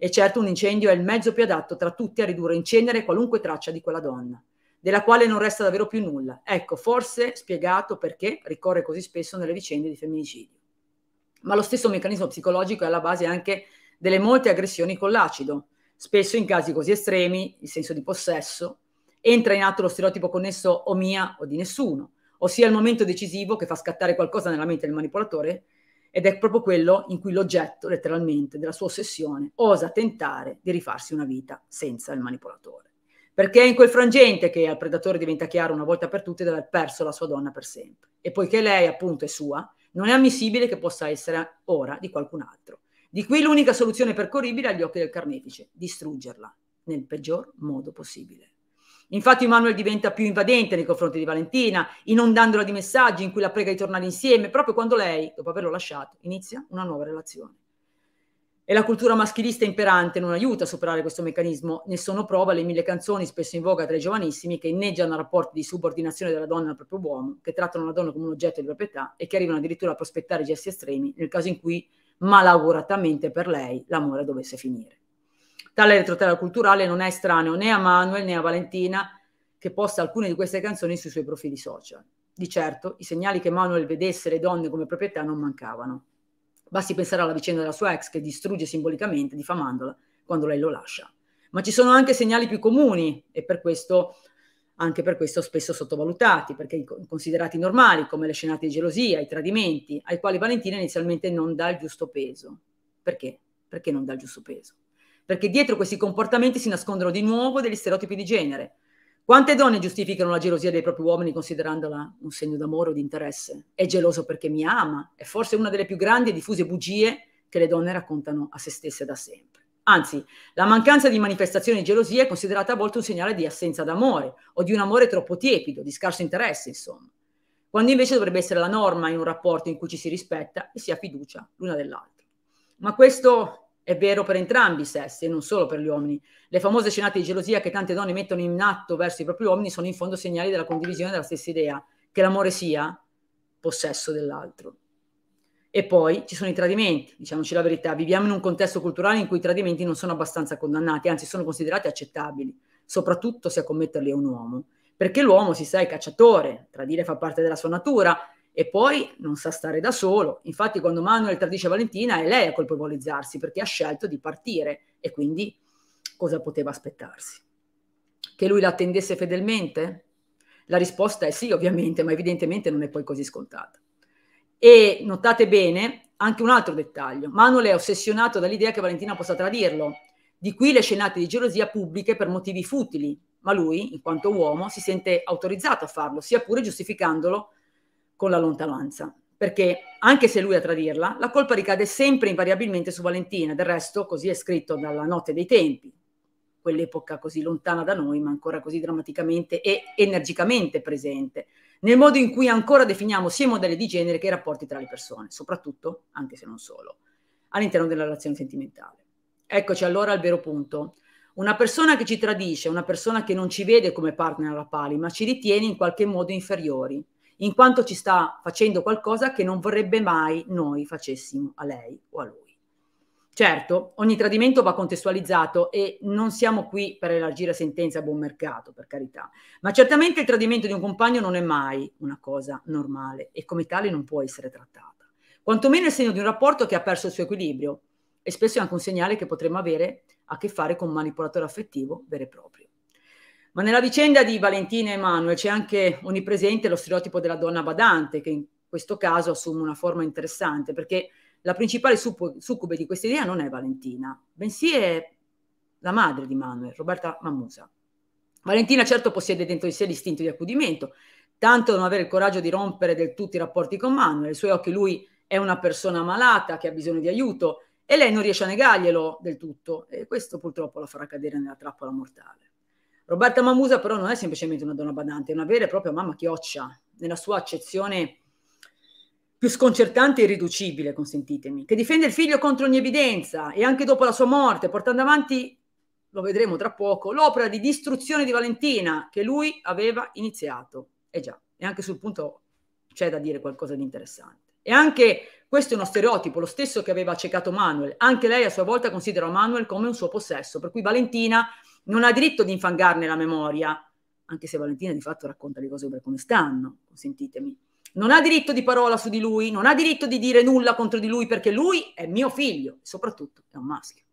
E certo un incendio è il mezzo più adatto tra tutti a ridurre in cenere qualunque traccia di quella donna, della quale non resta davvero più nulla. Ecco, forse spiegato perché ricorre così spesso nelle vicende di femminicidio. Ma lo stesso meccanismo psicologico è alla base anche delle molte aggressioni con l'acido. Spesso in casi così estremi, il senso di possesso, entra in atto lo stereotipo connesso o mia o di nessuno, ossia il momento decisivo che fa scattare qualcosa nella mente del manipolatore ed è proprio quello in cui l'oggetto, letteralmente, della sua ossessione osa tentare di rifarsi una vita senza il manipolatore. Perché è in quel frangente che al predatore diventa chiaro una volta per tutte di aver perso la sua donna per sempre. E poiché lei appunto è sua, non è ammissibile che possa essere ora di qualcun altro. Di qui l'unica soluzione percorribile agli occhi del carnefice, distruggerla nel peggior modo possibile. Infatti Manuel diventa più invadente nei confronti di Valentina, inondandola di messaggi in cui la prega di tornare insieme, proprio quando lei, dopo averlo lasciato, inizia una nuova relazione. E la cultura maschilista imperante non aiuta a superare questo meccanismo, ne sono prova le mille canzoni spesso in voga tra i giovanissimi che inneggiano rapporti di subordinazione della donna al proprio uomo, che trattano la donna come un oggetto di proprietà e che arrivano addirittura a prospettare gesti estremi nel caso in cui, malauguratamente per lei, l'amore dovesse finire. Tale retroterra culturale non è estraneo né a Manuel né a Valentina che posta alcune di queste canzoni sui suoi profili social. Di certo, i segnali che Manuel vedesse le donne come proprietà non mancavano. Basti pensare alla vicenda della sua ex che distrugge simbolicamente, diffamandola, quando lei lo lascia. Ma ci sono anche segnali più comuni e per questo, anche per questo spesso sottovalutati, perché considerati normali, come le scenate di gelosia, i tradimenti, ai quali Valentina inizialmente non dà il giusto peso. Perché? Perché non dà il giusto peso? Perché dietro questi comportamenti si nascondono di nuovo degli stereotipi di genere. Quante donne giustificano la gelosia dei propri uomini considerandola un segno d'amore o di interesse? È geloso perché mi ama, è forse una delle più grandi e diffuse bugie che le donne raccontano a se stesse da sempre. Anzi, la mancanza di manifestazioni di gelosia è considerata a volte un segnale di assenza d'amore o di un amore troppo tiepido, di scarso interesse, insomma. Quando invece dovrebbe essere la norma in un rapporto in cui ci si rispetta e si ha fiducia l'una dell'altra. Ma questo è vero per entrambi i sessi e non solo per gli uomini. Le famose scenate di gelosia che tante donne mettono in atto verso i propri uomini sono in fondo segnali della condivisione della stessa idea, che l'amore sia possesso dell'altro. E poi ci sono i tradimenti, diciamoci la verità, viviamo in un contesto culturale in cui i tradimenti non sono abbastanza condannati, anzi sono considerati accettabili, soprattutto se a commetterli è un uomo, perché l'uomo si sa è cacciatore, tradire fa parte della sua natura e poi non sa stare da solo. Infatti quando Manuel tradisce Valentina è lei a colpevolizzarsi perché ha scelto di partire e quindi cosa poteva aspettarsi? Che lui la attendesse fedelmente? La risposta è sì, ovviamente, ma evidentemente non è poi così scontata. E notate bene anche un altro dettaglio. Manuel è ossessionato dall'idea che Valentina possa tradirlo. Di qui le scenate di gelosia pubbliche per motivi futili, ma lui, in quanto uomo, si sente autorizzato a farlo, sia pure giustificandolo con la lontananza. Perché anche se lui a tradirla, la colpa ricade sempre invariabilmente su Valentina. Del resto, così è scritto dalla notte dei tempi, quell'epoca così lontana da noi, ma ancora così drammaticamente e energicamente presente nel modo in cui ancora definiamo sia i modelli di genere che i rapporti tra le persone, soprattutto, anche se non solo, all'interno della relazione sentimentale. Eccoci allora al vero punto. Una persona che ci tradisce, una persona che non ci vede come partner alla pari, ma ci ritiene in qualche modo inferiori, in quanto ci sta facendo qualcosa che non vorrebbe mai noi facessimo a lei o a lui. Certo, ogni tradimento va contestualizzato e non siamo qui per elargire sentenze a buon mercato, per carità, ma certamente il tradimento di un compagno non è mai una cosa normale e come tale non può essere trattata. Quantomeno è segno di un rapporto che ha perso il suo equilibrio e spesso è anche un segnale che potremmo avere a che fare con un manipolatore affettivo vero e proprio. Ma nella vicenda di Valentina e Emanuele c'è anche onnipresente lo stereotipo della donna badante, che in questo caso assume una forma interessante, perché la principale succube di questa idea non è Valentina, bensì è la madre di Manuel, Roberta Mamusa. Valentina certo possiede dentro di sé l'istinto di accudimento, tanto non avere il coraggio di rompere del tutto i rapporti con Manuel. Ai suoi occhi lui è una persona malata che ha bisogno di aiuto e lei non riesce a negarglielo del tutto e questo purtroppo la farà cadere nella trappola mortale. Roberta Mamusa però non è semplicemente una donna badante, è una vera e propria mamma chioccia, nella sua accezione più sconcertante e irriducibile, consentitemi, che difende il figlio contro ogni evidenza e anche dopo la sua morte, portando avanti, lo vedremo tra poco, l'opera di distruzione di Valentina che lui aveva iniziato. E già, e anche sul punto c'è da dire qualcosa di interessante. E anche questo è uno stereotipo, lo stesso che aveva accecato Manuel. Anche lei a sua volta considera Manuel come un suo possesso, per cui Valentina non ha diritto di infangarne la memoria, anche se Valentina di fatto racconta le cose per come stanno, consentitemi non ha diritto di parola su di lui, non ha diritto di dire nulla contro di lui perché lui è mio figlio e soprattutto è un maschio.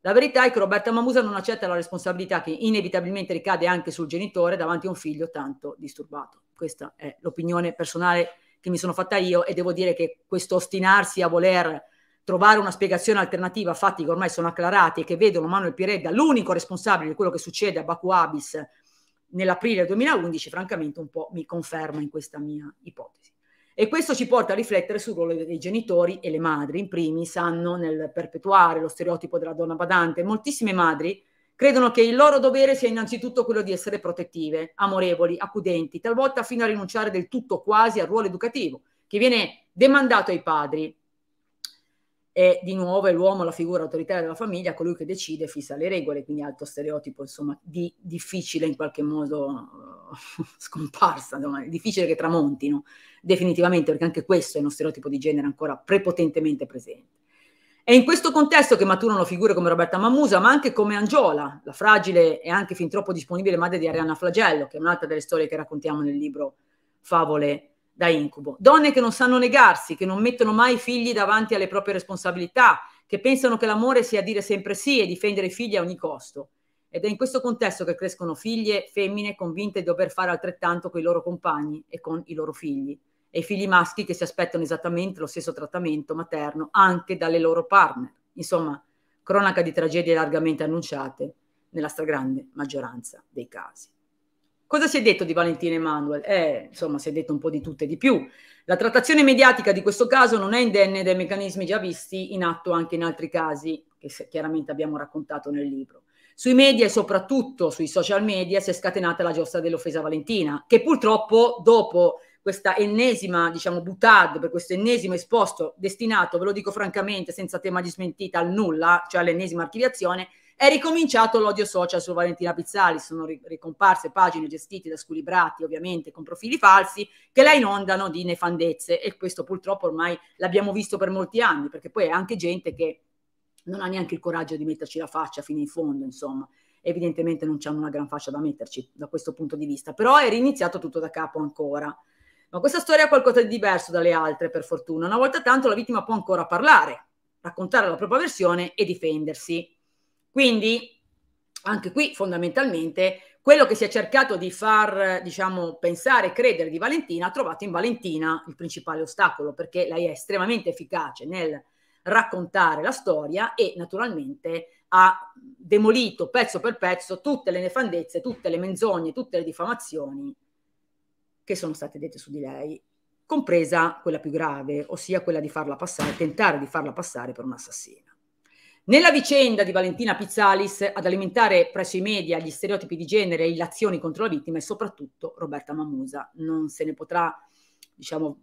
La verità è che Roberta Mamusa non accetta la responsabilità che inevitabilmente ricade anche sul genitore davanti a un figlio tanto disturbato. Questa è l'opinione personale che mi sono fatta io e devo dire che questo ostinarsi a voler trovare una spiegazione alternativa a fatti che ormai sono acclarati e che vedono Manuel Piredda l'unico responsabile di quello che succede a Baku Abis nell'aprile 2011, francamente un po' mi conferma in questa mia ipotesi. E questo ci porta a riflettere sul ruolo dei genitori e le madri, in primis, hanno nel perpetuare lo stereotipo della donna badante. Moltissime madri credono che il loro dovere sia innanzitutto quello di essere protettive, amorevoli, accudenti, talvolta fino a rinunciare del tutto quasi al ruolo educativo, che viene demandato ai padri e di nuovo è l'uomo la figura autoritaria della famiglia, colui che decide, fissa le regole, quindi alto stereotipo, insomma, di difficile in qualche modo scomparsa, insomma, difficile che tramontino definitivamente, perché anche questo è uno stereotipo di genere ancora prepotentemente presente. È in questo contesto che maturano figure come Roberta Mamusa, ma anche come Angiola, la fragile e anche fin troppo disponibile madre di Arianna Flagello, che è un'altra delle storie che raccontiamo nel libro Favole da incubo. Donne che non sanno negarsi, che non mettono mai i figli davanti alle proprie responsabilità, che pensano che l'amore sia dire sempre sì e difendere i figli a ogni costo. Ed è in questo contesto che crescono figlie femmine convinte di dover fare altrettanto con i loro compagni e con i loro figli. E i figli maschi che si aspettano esattamente lo stesso trattamento materno anche dalle loro partner. Insomma, cronaca di tragedie largamente annunciate nella stragrande maggioranza dei casi. Cosa si è detto di Valentina Emanuel? Eh, insomma, si è detto un po' di tutto e di più. La trattazione mediatica di questo caso non è indenne dai meccanismi già visti in atto anche in altri casi, che chiaramente abbiamo raccontato nel libro. Sui media e soprattutto sui social media si è scatenata la giostra dell'offesa Valentina, che purtroppo dopo questa ennesima, diciamo, butad, per questo ennesimo esposto destinato, ve lo dico francamente, senza tema di smentita, al nulla, cioè all'ennesima archiviazione, è ricominciato l'odio social su Valentina Pizzali, sono ricomparse pagine gestite da squilibrati, ovviamente con profili falsi, che la inondano di nefandezze e questo purtroppo ormai l'abbiamo visto per molti anni, perché poi è anche gente che non ha neanche il coraggio di metterci la faccia fino in fondo, insomma. Evidentemente non c'hanno una gran faccia da metterci da questo punto di vista, però è riniziato tutto da capo ancora. Ma questa storia è qualcosa di diverso dalle altre, per fortuna. Una volta tanto la vittima può ancora parlare, raccontare la propria versione e difendersi. Quindi, anche qui, fondamentalmente, quello che si è cercato di far, diciamo, pensare e credere di Valentina ha trovato in Valentina il principale ostacolo, perché lei è estremamente efficace nel raccontare la storia e naturalmente ha demolito pezzo per pezzo tutte le nefandezze, tutte le menzogne, tutte le diffamazioni che sono state dette su di lei, compresa quella più grave, ossia quella di farla passare, tentare di farla passare per un'assassina. Nella vicenda di Valentina Pizzalis, ad alimentare presso i media gli stereotipi di genere e illazioni contro la vittima è soprattutto Roberta Mamusa. Non se ne potrà, diciamo,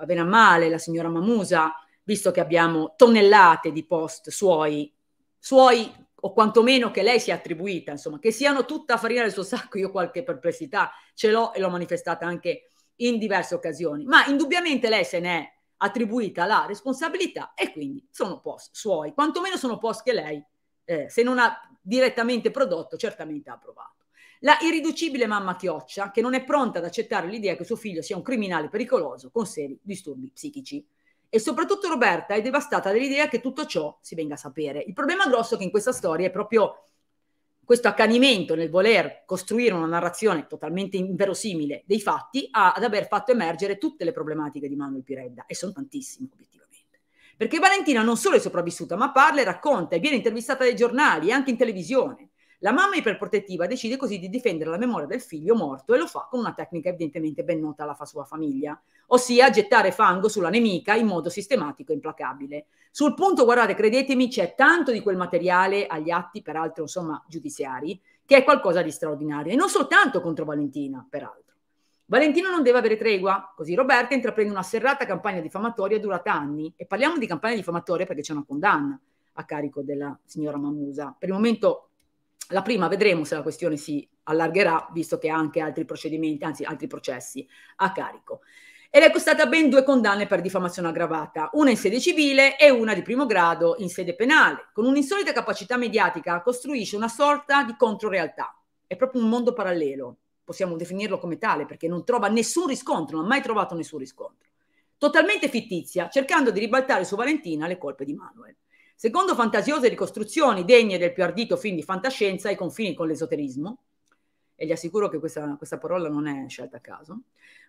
avere a male la signora Mamusa, visto che abbiamo tonnellate di post suoi, suoi o quantomeno che lei si è attribuita, insomma, che siano tutta farina del suo sacco, io qualche perplessità ce l'ho e l'ho manifestata anche in diverse occasioni, ma indubbiamente lei se ne è attribuita la responsabilità e quindi sono post suoi, quantomeno sono post che lei, eh, se non ha direttamente prodotto, certamente ha approvato. La irriducibile mamma Chioccia, che non è pronta ad accettare l'idea che suo figlio sia un criminale pericoloso con seri disturbi psichici. E soprattutto Roberta è devastata dall'idea che tutto ciò si venga a sapere. Il problema grosso è che in questa storia è proprio questo accanimento nel voler costruire una narrazione totalmente inverosimile dei fatti a, ad aver fatto emergere tutte le problematiche di Manuel Piredda, e sono tantissime obiettivamente. Perché Valentina non solo è sopravvissuta, ma parla e racconta e viene intervistata dai giornali e anche in televisione. La mamma iperprotettiva decide così di difendere la memoria del figlio morto e lo fa con una tecnica evidentemente ben nota alla sua famiglia, ossia gettare fango sulla nemica in modo sistematico e implacabile. Sul punto, guardate, credetemi, c'è tanto di quel materiale agli atti, peraltro insomma giudiziari, che è qualcosa di straordinario. E non soltanto contro Valentina, peraltro. Valentina non deve avere tregua, così Roberta intraprende una serrata campagna diffamatoria durata anni. E parliamo di campagna diffamatoria perché c'è una condanna a carico della signora Mamusa. Per il momento la prima vedremo se la questione si allargherà, visto che ha anche altri procedimenti, anzi altri processi a carico. Ed è costata ben due condanne per diffamazione aggravata, una in sede civile e una di primo grado in sede penale. Con un'insolita capacità mediatica costruisce una sorta di controrealtà. È proprio un mondo parallelo, possiamo definirlo come tale, perché non trova nessun riscontro, non ha mai trovato nessun riscontro. Totalmente fittizia, cercando di ribaltare su Valentina le colpe di Manuel. Secondo fantasiose ricostruzioni degne del più ardito film di fantascienza ai confini con l'esoterismo, e gli assicuro che questa, questa parola non è scelta a caso,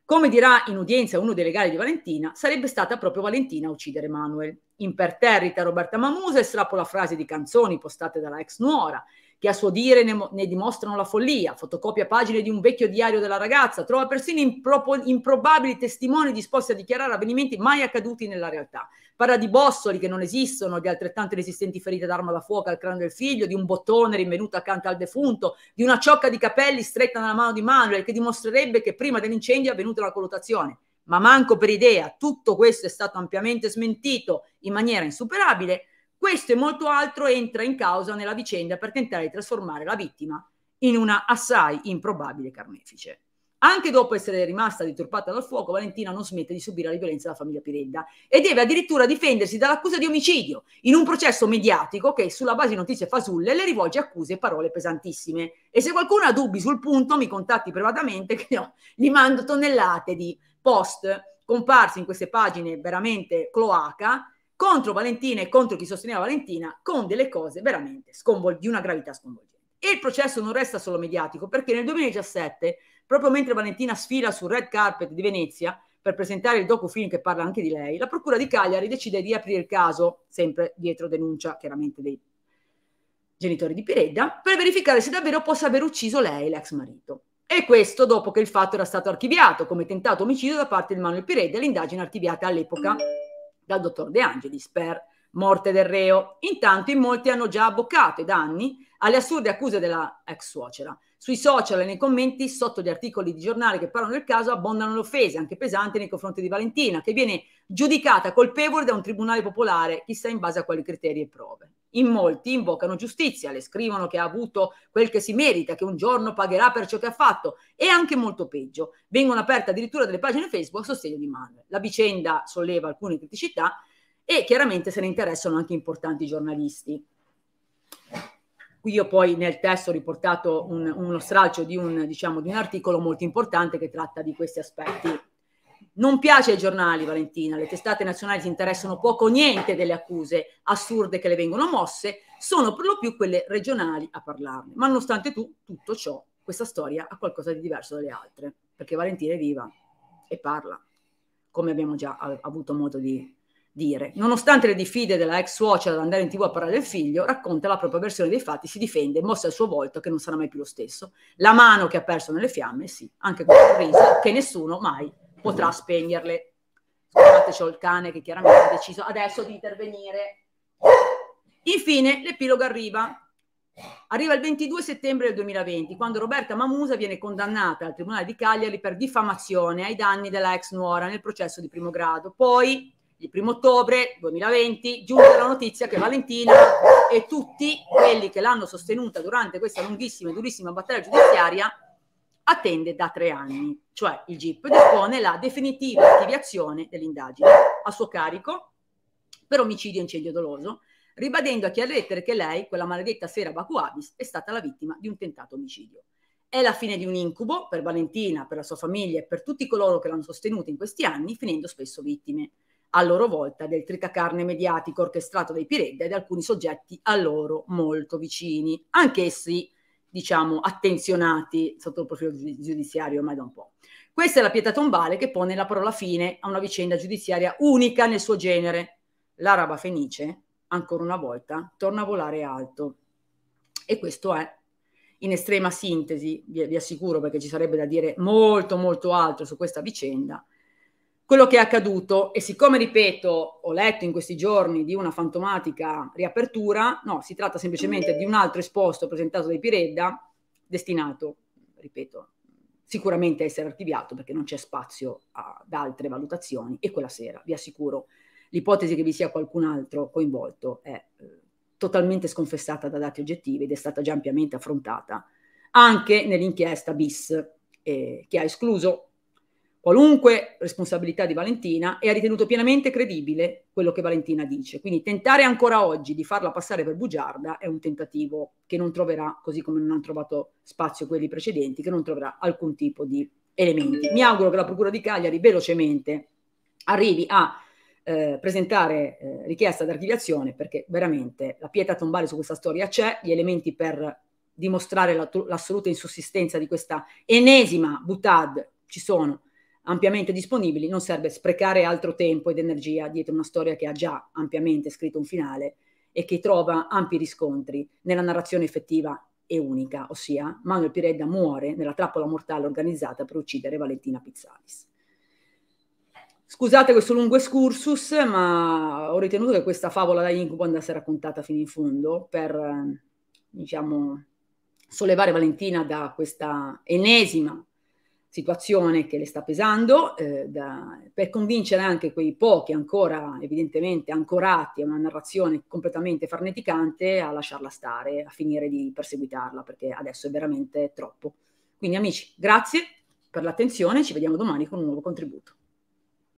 come dirà in udienza uno dei legali di Valentina, sarebbe stata proprio Valentina a uccidere Manuel. Imperterrita Roberta Mamusa estrapola frasi di canzoni postate dalla ex nuora che a suo dire ne, ne, dimostrano la follia, fotocopia pagine di un vecchio diario della ragazza, trova persino impro- improbabili testimoni disposti a dichiarare avvenimenti mai accaduti nella realtà. Parla di bossoli che non esistono, di altrettanto resistenti ferite d'arma da fuoco al cranio del figlio, di un bottone rinvenuto accanto al defunto, di una ciocca di capelli stretta nella mano di Manuel che dimostrerebbe che prima dell'incendio è avvenuta la colluttazione. Ma manco per idea, tutto questo è stato ampiamente smentito in maniera insuperabile questo e molto altro entra in causa nella vicenda per tentare di trasformare la vittima in una assai improbabile carnefice. Anche dopo essere rimasta deturpata dal fuoco, Valentina non smette di subire la violenza della famiglia Piredda e deve addirittura difendersi dall'accusa di omicidio in un processo mediatico che, sulla base di notizie fasulle, le rivolge accuse e parole pesantissime. E se qualcuno ha dubbi sul punto, mi contatti privatamente, che no, gli mando tonnellate di post comparsi in queste pagine veramente cloaca contro Valentina e contro chi sosteneva Valentina con delle cose veramente sconvol- di una gravità sconvolgente. E il processo non resta solo mediatico perché nel 2017, proprio mentre Valentina sfila sul red carpet di Venezia per presentare il docufilm che parla anche di lei, la Procura di Cagliari decide di aprire il caso, sempre dietro denuncia chiaramente dei genitori di Piredda, per verificare se davvero possa aver ucciso lei, l'ex marito. E questo dopo che il fatto era stato archiviato come tentato omicidio da parte di Manuel Piredda, l'indagine archiviata all'epoca dal dottor De Angelis per morte del reo. Intanto in molti hanno già abboccato da anni alle assurde accuse della ex suocera. Sui social e nei commenti, sotto gli articoli di giornale che parlano del caso, abbondano le offese, anche pesanti, nei confronti di Valentina, che viene giudicata colpevole da un tribunale popolare, chissà in base a quali criteri e prove. In molti invocano giustizia, le scrivono che ha avuto quel che si merita, che un giorno pagherà per ciò che ha fatto e anche molto peggio. Vengono aperte addirittura delle pagine Facebook a sostegno di Manuel. La vicenda solleva alcune criticità e chiaramente se ne interessano anche importanti giornalisti. Io poi nel testo ho riportato un, uno stralcio di un, diciamo, di un articolo molto importante che tratta di questi aspetti. Non piace ai giornali, Valentina, le testate nazionali si interessano poco o niente delle accuse assurde che le vengono mosse, sono per lo più quelle regionali a parlarne. Ma nonostante tu, tutto ciò, questa storia ha qualcosa di diverso dalle altre, perché Valentina è viva e parla, come abbiamo già avuto modo di, dire. Nonostante le diffide della ex suocera ad andare in tv a parlare del figlio, racconta la propria versione dei fatti, si difende, mostra il suo volto che non sarà mai più lo stesso. La mano che ha perso nelle fiamme, sì, anche con sorriso, che nessuno mai potrà spegnerle. Scusate, c'ho il cane che chiaramente ha deciso adesso di intervenire. Infine, l'epilogo arriva. Arriva il 22 settembre del 2020, quando Roberta Mamusa viene condannata al Tribunale di Cagliari per diffamazione ai danni della ex nuora nel processo di primo grado. Poi il primo ottobre 2020 giunge la notizia che Valentina e tutti quelli che l'hanno sostenuta durante questa lunghissima e durissima battaglia giudiziaria attende da tre anni, cioè il GIP dispone la definitiva archiviazione dell'indagine a suo carico per omicidio e incendio doloso, ribadendo a chi ha lettere che lei, quella maledetta Sera Bakuabis, è stata la vittima di un tentato omicidio. È la fine di un incubo per Valentina, per la sua famiglia e per tutti coloro che l'hanno sostenuta in questi anni, finendo spesso vittime a loro volta del tritacarne mediatico orchestrato dai Piredda e da alcuni soggetti a loro molto vicini, anch'essi diciamo attenzionati sotto il profilo giudiziario ormai da un po'. Questa è la pietra tombale che pone la parola fine a una vicenda giudiziaria unica nel suo genere. L'araba fenice, ancora una volta, torna a volare alto. E questo è, in estrema sintesi, vi, vi assicuro perché ci sarebbe da dire molto molto altro su questa vicenda, quello che è accaduto e siccome, ripeto, ho letto in questi giorni di una fantomatica riapertura, no, si tratta semplicemente di un altro esposto presentato dai Piredda, destinato, ripeto, sicuramente a essere archiviato perché non c'è spazio ad altre valutazioni e quella sera, vi assicuro, l'ipotesi che vi sia qualcun altro coinvolto è eh, totalmente sconfessata da dati oggettivi ed è stata già ampiamente affrontata anche nell'inchiesta bis eh, che ha escluso qualunque responsabilità di Valentina e ha ritenuto pienamente credibile quello che Valentina dice. Quindi tentare ancora oggi di farla passare per bugiarda è un tentativo che non troverà, così come non hanno trovato spazio quelli precedenti, che non troverà alcun tipo di elementi. Mi auguro che la Procura di Cagliari velocemente arrivi a eh, presentare eh, richiesta d'archiviazione perché veramente la pietra tombale su questa storia c'è, gli elementi per dimostrare la, l'assoluta insussistenza di questa enesima butad ci sono ampiamente disponibili, non serve sprecare altro tempo ed energia dietro una storia che ha già ampiamente scritto un finale e che trova ampi riscontri nella narrazione effettiva e unica, ossia Manuel Piredda muore nella trappola mortale organizzata per uccidere Valentina Pizzalis. Scusate questo lungo excursus, ma ho ritenuto che questa favola da incubo andasse raccontata fino in fondo per, diciamo, sollevare Valentina da questa enesima situazione che le sta pesando, eh, da, per convincere anche quei pochi ancora evidentemente ancorati a una narrazione completamente farneticante a lasciarla stare, a finire di perseguitarla, perché adesso è veramente troppo. Quindi amici, grazie per l'attenzione, ci vediamo domani con un nuovo contributo.